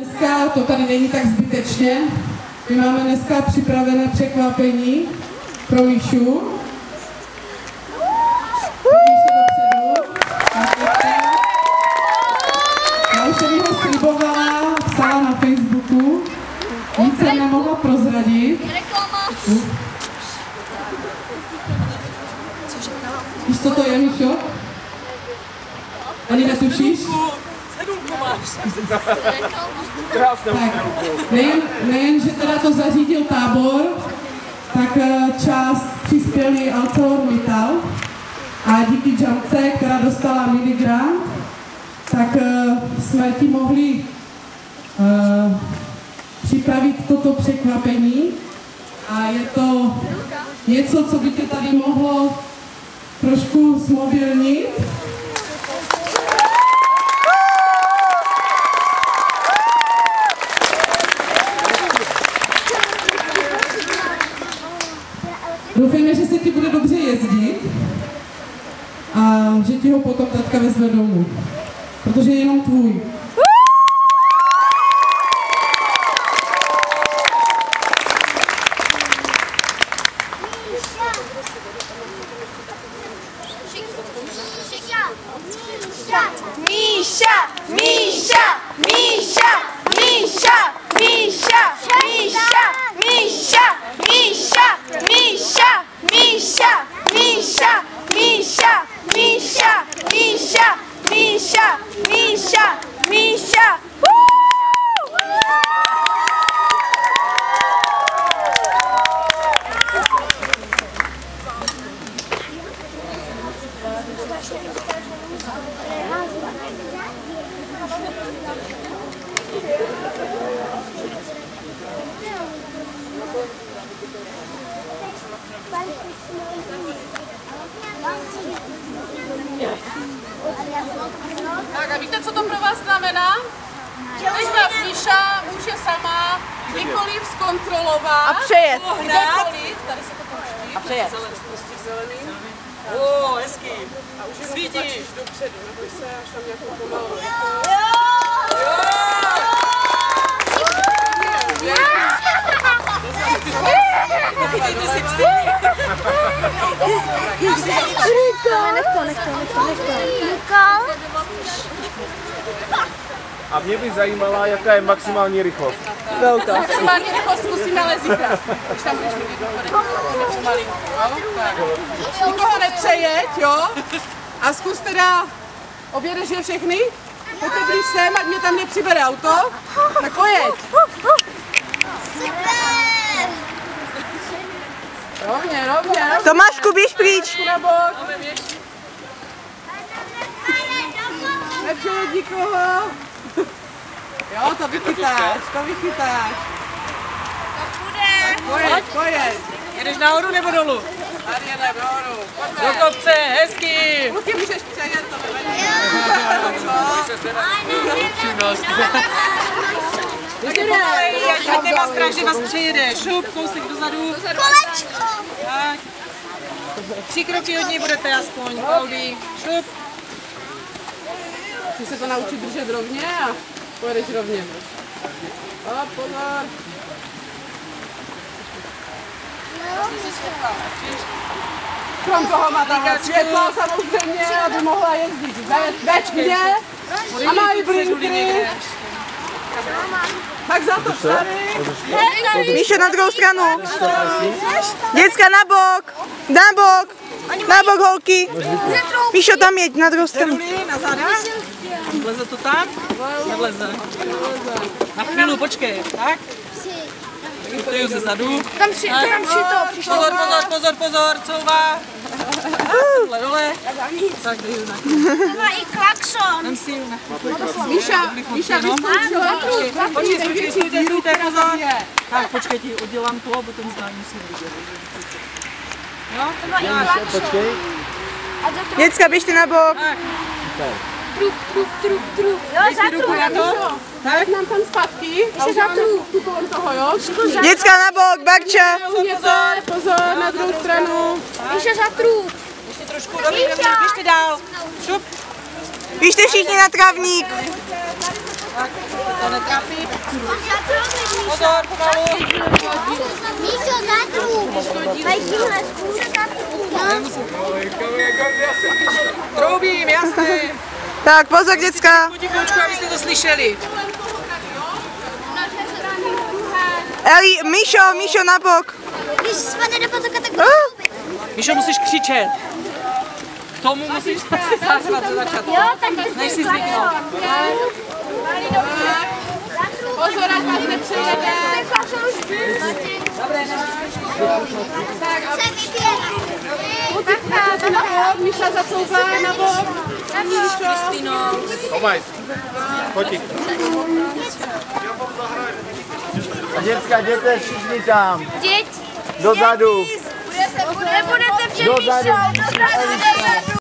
Dneska to tady není tak zbytečně. My máme dneska připravené překvapení pro Míšu. Já už jsem ho slibovala, psala na Facebooku. Nic jsem nemohla prozradit. Víš, co to je, Míšo? Ani netušíš? Nejen, nejen, že teda to zařídil tábor, tak eh, část přispěli ArcelorMittal a díky Jamce, která dostala mini grant, tak eh, jsme ti mohli eh, připravit toto překvapení a je to něco, co by tě tady mohlo trošku zmobilnit. Doufejme, že se ti bude dobře jezdit a že ti ho potom tatka vezme domů, protože je jenom tvůj. Tak a víte, co to pro vás znamená? Když vás Míša může sama kdykoliv zkontrolovat. A přejet. Kdekoliv, tady se to pouští. A přejet. Prostě zelený. O, hezký. A už jenom Svítíš. dopředu, neboj se, až tam nějakou pomalu. Chytejte si psy. Nech to, nech to, nech to, nech to. Nikol? A mě by zajímala, jaká je maximální rychlost. Maximální rychlost zkusíme ale zítra. Když tam budeš mít. Nikoho nepřejeď, jo? A zkus teda, objedeš je všechny? Pojďte blíž sem, ať mě tam nepřibere auto. Tak pojeď. Super! Rovně, rovně, rovně. Tomášku, běž pryč. Na bok. Nepřejeď nikoho. Jo, to vychytáš, to vychytáš. Tak pojeď, pojeď. Jedeš nahoru nebo dolů? Tady jedeme nahoru. Do kopce, hezký! Kluky můžeš přejet, to nevadí. Ještě pomalej, ať nemá strach, že vás přejede. Šup, kousek dozadu. Kolečko! Tak. Tři kroky od něj budete aspoň, Kolby. Šup. Musíš se to naučit držet rovně a pojedeš rovně. A pozor. Krom toho má tam světlo samozřejmě, aby mohla jezdit. Ve- Veď mě a mají blinkry. Tak za to tady. Míšo, na druhou stranu. Děcka, na bok. Na bok. Na bok, holky. Míšo, tam jeď, na druhou stranu. Na záda. Vleze to tam? Nevleze. Na chvíli, počkej. Tak? Chytuju ze zadu. Tam tam při to, Pozor, pozor, pozor, pozor, couvá. Dole, dole. Tak, dej na Má i klakson. Vem si ji na Míša, Míša, vyzkoušela. Počkej, počkej, stůjte, stůjte, pozor. Tak, počkej, ti udělám to, aby ten zdání si viděl. Jo? Má i klakson. Počkej. Děcka, běžte na bok. Tak, Trup, trup, trup, trup. Jo, ruku na to. Tak, Nám tam zpátky. A už máme tu kolem toho, jo? Děcka, na bok, Barča. Pozor, pozor, na druhou stranu. Míša, za trup. ještě trošku dobrý, dobrý, běžte dál. Šup. Běžte všichni na trávník. Tak, to netrápí. Pozor, pomalu. Míšo, zadru. Mají tímhle Troubím, jasně. Tak pozor, děcka. Potichoučku, abyste to slyšeli. Eli, Míšo, Míšo na bok. Když spadne do potoka, tak Uh, Míšo, musíš křičet. K tomu musíš asi zařvat ze začátku. Jo, tak Než si zvyknout. Pozor, ať vás nepřejede. se vypěje. Bok, Míša zacouvá na bok. Kristýno. Tomaj, fotik. A děcka, jděte všichni tam. Děť. Dozadu. Nebudete Dozadu. přemýšlet. Dozadu.